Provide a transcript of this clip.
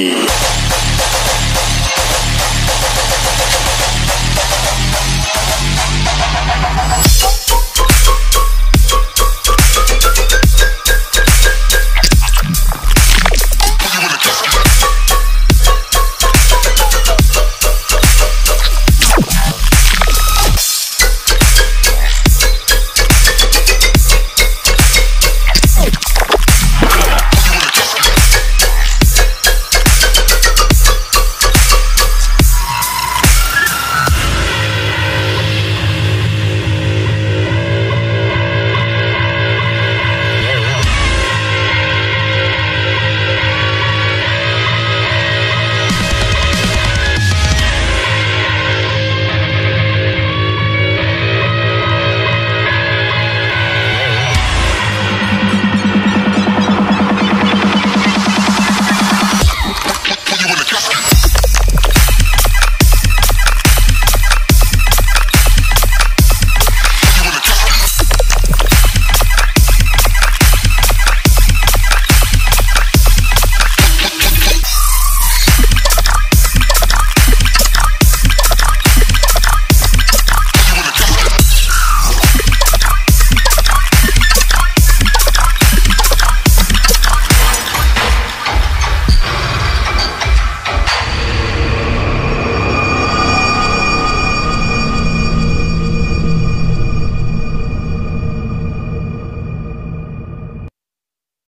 aqui.